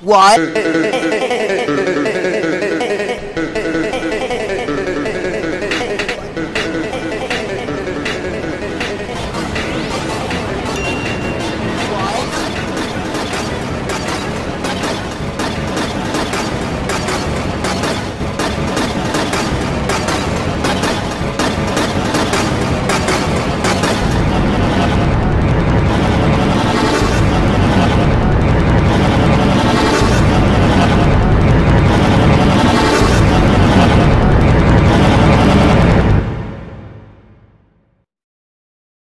What?